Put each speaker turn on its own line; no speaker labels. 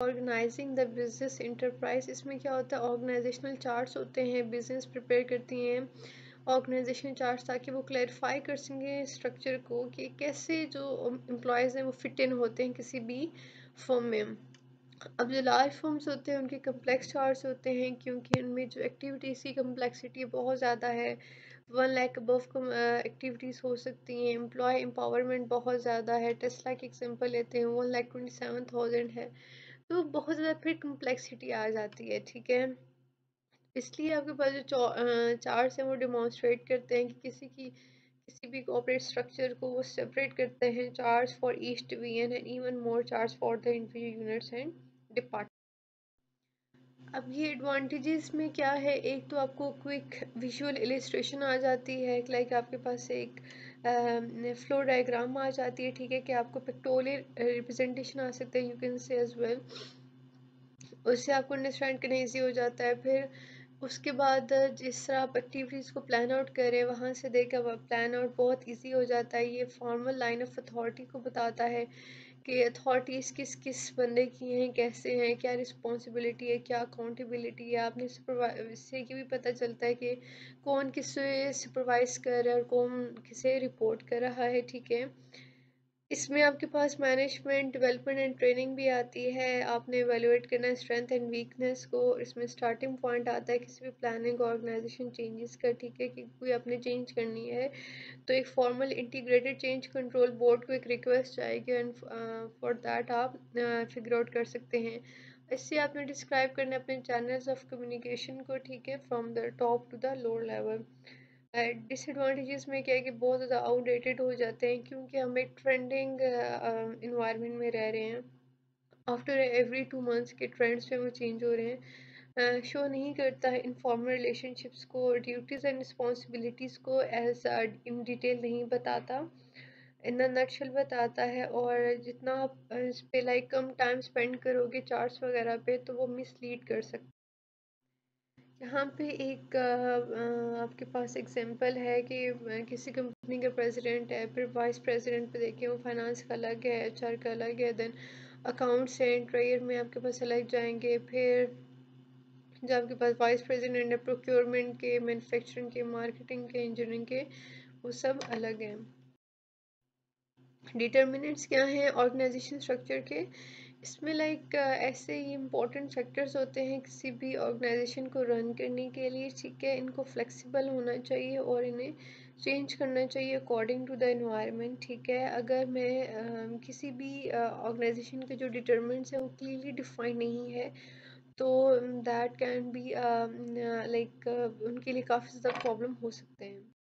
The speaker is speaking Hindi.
ऑर्गेनाइजिंग द बिज़नेस इंटरप्राइज इसमें क्या होता है? ऑर्गेनाइजेशनल चार्ट्स होते हैं बिज़नेस प्रिपेयर करती हैं। ऑर्गेनाइजेशन चार्ट्स ताकि वो क्लैरिफाई कर सकें स्ट्रक्चर को कि कैसे जो एम्प्लॉयज़ हैं वो फिट इन होते हैं किसी भी फॉर्म में। अब जो लार्ज फॉर्म्स होते हैं, उनके कम्प्लेक्स चार्ट्स होते हैं क्योंकि उनमें जो एक्टिविटीज़ की कम्प्लेक्सिटी बहुत ज़्यादा है। वन लैक अबव एक्टिविटीज़ हो सकती हैं। एम्प्लॉय एम्पावरमेंट बहुत ज़्यादा है। टेस्ला की एग्जांपल लेते हैं one lakh twenty seven thousand है। तो बहुत ज़्यादा फिर कम्प्लेक्सिटी आ जाती है, ठीक है? इसलिए आपके पास जो चार्ट्स हैं वो डिमॉन्स्ट्रेट करते हैं कि किसी की, किसी भी कॉपरेट स्ट्रक्चर को वो सेपरेट करते हैं। Charge for east division and even more charge for the individual units and department अब ये एडवांटेजेस में क्या है? एक तो आपको क्विक विजुअल इलिस्ट्रेशन आ जाती है लाइक आपके पास एक फ्लो डायग्राम आ जाती है, ठीक है, कि आपको पिक्टोरियल रिप्रेजेंटेशन आ सकता है you can say as well उससे आपको अंडरस्टैंड करना ईजी हो जाता है। फिर उसके बाद जिस तरह आप एक्टिविटीज़ को प्लान आउट करें वहाँ से देखकर प्लान आउट बहुत इजी हो जाता है। ये फॉर्मल लाइन ऑफ़ अथॉरिटी को बताता है कि अथॉरिटीज़ किस किस बंदे की हैं, कैसे हैं, क्या रिस्पॉन्सिबिलिटी है, क्या अकाउंटेबिलिटी है। आपने इससे ये भी पता चलता है कि कौन किसे सुपरवाइज़ कर रहा है और कौन किसे रिपोर्ट कर रहा है, ठीक है? इसमें आपके पास मैनेजमेंट डेवलपमेंट एंड ट्रेनिंग भी आती है। आपने एवेलुएट करना है स्ट्रेंथ एंड वीकनेस को। इसमें स्टार्टिंग पॉइंट आता है किसी भी प्लानिंग ऑर्गेनाइजेशन चेंजेस का, ठीक है, कि कोई आपने चेंज करनी है। तो एक formal integrated change control board को एक रिक्वेस्ट आएगी एंड फॉर दैट आप फिगर आउट कर सकते हैं। इससे आपने डिस्क्राइब करना है अपने चैनल्स ऑफ़ कम्युनिकेशन को, ठीक है from the top to the lower level disadvantages में क्या है कि बहुत ज़्यादा आउटडेटेड हो जाते हैं क्योंकि हम एक ट्रेंडिंग इन्वायरमेंट में रह रहे हैं। आफ्टर एवरी टू मंथ्स के ट्रेंड्स पे वो चेंज हो रहे हैं। शो नहीं करता है इनफॉर्मल रिलेशनशिप्स को ड्यूटीज़ एंड रिस्पॉन्सिबिलिटीज़ को एज इन डिटेल नहीं बताता। इन नक्शल बताता है और जितना आप इस पर लाइक कम टाइम स्पेंड करोगे चार्ट्स वगैरह पे तो वो मिसलीड कर सकते यहाँ पे एक आपके पास एग्जांपल है कि किसी कंपनी का प्रेसिडेंट है, फिर वाइस प्रेसिडेंट पे देखें वो फाइनेंस का अलग है एचआर का अलग है देन अकाउंट्स एंड ट्रेयर में आपके पास अलग जाएँगे, फिर जो आपके पास वाइस प्रेसिडेंट है प्रोक्योरमेंट के मैन्युफैक्चरिंग के मार्केटिंग के इंजीनियरिंग के, वो सब अलग हैं। डिटर्मिनेंट्स क्या हैं? ऑर्गेनाइजेशन स्ट्रक्चर के इसमें लाइक ऐसे ही इम्पोर्टेंट फैक्टर्स होते हैं किसी भी ऑर्गेनाइजेशन को रन करने के लिए, ठीक है? इनको फ्लेक्सिबल होना चाहिए और इन्हें चेंज करना चाहिए अकॉर्डिंग टू द इन्वायरमेंट ठीक है? अगर मैं किसी भी ऑर्गेनाइजेशन के जो डिटर्मेंट्स हैं वो क्लियरली डिफाइन नहीं है तो दैट कैन बी लाइक उनके लिए काफ़ी ज़्यादा प्रॉब्लम हो सकते हैं।